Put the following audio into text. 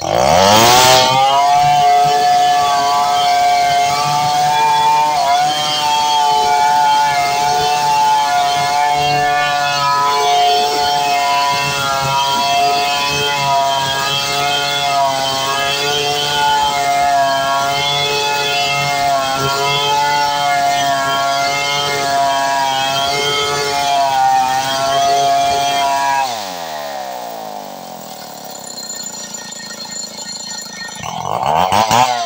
Ah! Ah, ah, ah, ah.